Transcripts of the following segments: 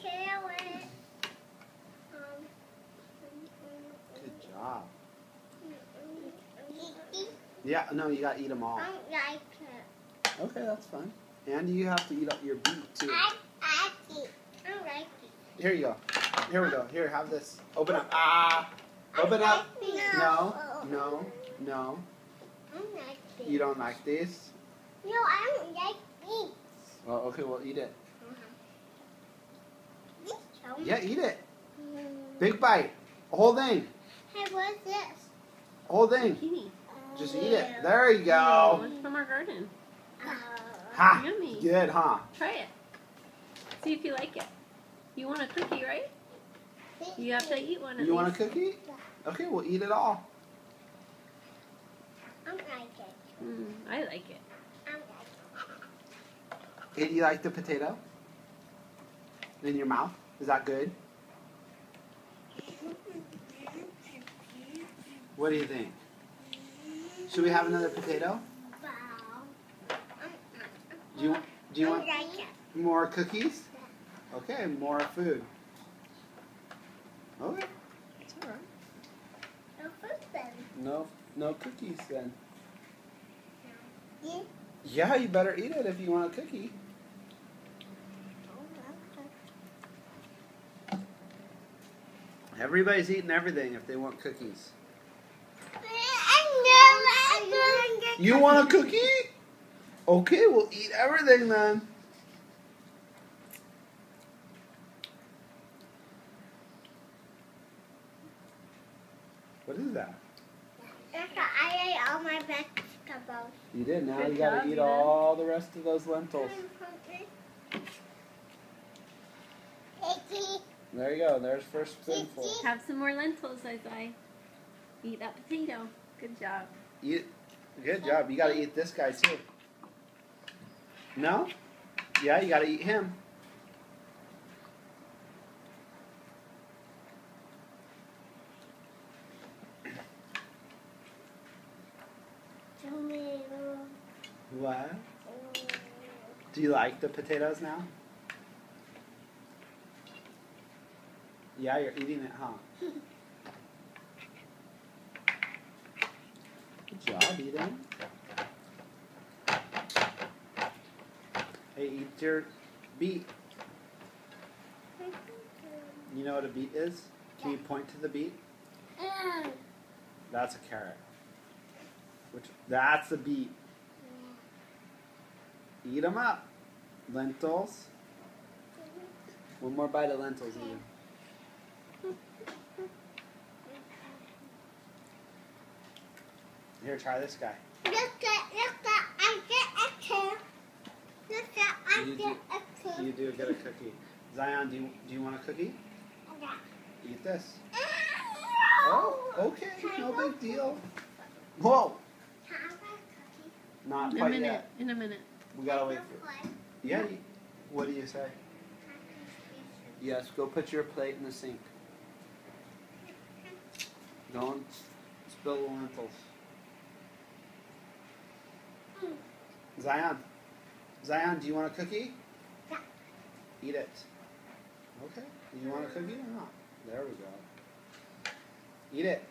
carrot. Um, Good job. Yeah, no, you gotta eat them all. I don't like it. Okay, that's fine. And you have to eat up your beet too. I, I eat. I don't like it. Here you go. Here we go. Here, have this. Open up. Ah! Open up. No, no, no. I don't like it. You don't like this? No, I don't like beets. Well, okay, well, eat it. This sounds- Yeah, eat it. Mm. Big bite. A whole thing. Hey, what's this? A whole thing. Zucchini. Just eat it. There you go. It's from our garden. Uh, Ha! Yummy. Good, huh? Try it. See if you like it. You want a cookie, right? You have to eat one of You want a these. cookie? Okay, we'll eat it all. I like it. Mm, I like it. I like it. Hey, do you like the potato? In your mouth? Is that good? What do you think? Should we have another potato? Do you do you want don't like it. more cookies? Okay, more food. Okay, it's all right. No food then. No, no cookies then. Yeah. Yeah, you better eat it if you want a cookie. Everybody's eating everything if they want cookies. You want a cookie? Okay, we'll eat everything then. What is that? I ate all my vegetables. You did. Now you gotta eat all the rest of those lentils. There you go. There's first spoonful. Have some more lentils, Isaiah. Eat that potato. Good job. Eat. Good job. You gotta eat this guy too. No? Yeah, you gotta eat him. What? Do you like the potatoes now? Yeah, you're eating it, huh? Good job, Eden. Hey, eat your beet. You know what a beet is? Can you point to the beet? That's a carrot. Which that's a beet. Eat them up. Lentils. One more bite of lentils, Eden. Here, try this guy. Look at, look at, I get a cake. Look at, I You get do- a cake. You do get a cookie. Zion, do you, do you want a cookie? Yeah. Eat this. Ah, oh, okay. No big deal. Whoa. Can I have a cookie? Not In a minute. yet. In a minute. We gotta wait for it. Yeah. What do you say? Yes, go put your plate in the sink. Don't spill the lentils. Zion. Zion, do you want a cookie? Yeah. Eat it. Okay. Do you want a cookie or not? There we go. Eat it.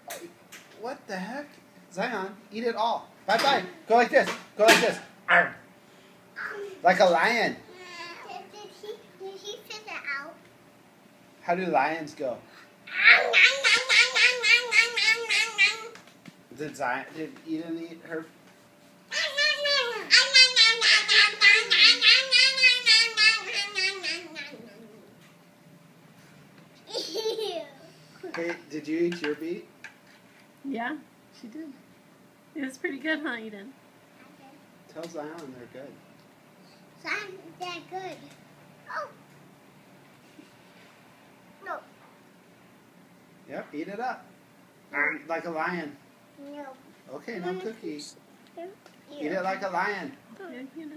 What the heck? Zion, eat it all. Bye bye. Go like this. Go like this. Arr. Like a lion. Did, did he, did he fit it out? How do lions go? Did Zion, did Eden eat her? Hey, did you eat your beet? Yeah, she did. It was pretty good, huh, Eden? Tell Zion they're good. Son, they're good. Oh. No. Yep, eat it up. Like a lion. No. Okay, no cookies. Eat it like a lion. Yeah, you know,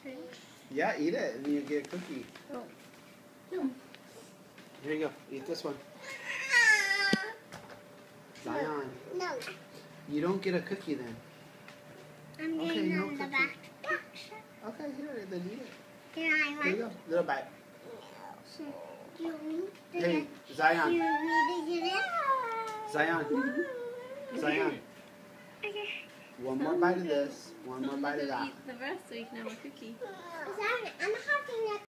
okay. Yeah, eat it and you get a cookie. No. Here you go. Eat this one. Zion. No. You don't get a cookie then. I'm Okay, getting no on the back. Okay, here, then eat it. Here I Here you go. Little bite. You need to Hey, Zion. You need to get it. Zion. Zion. Okay. One more bite of this. One more bite of that. eat the rest so you can have a cookie.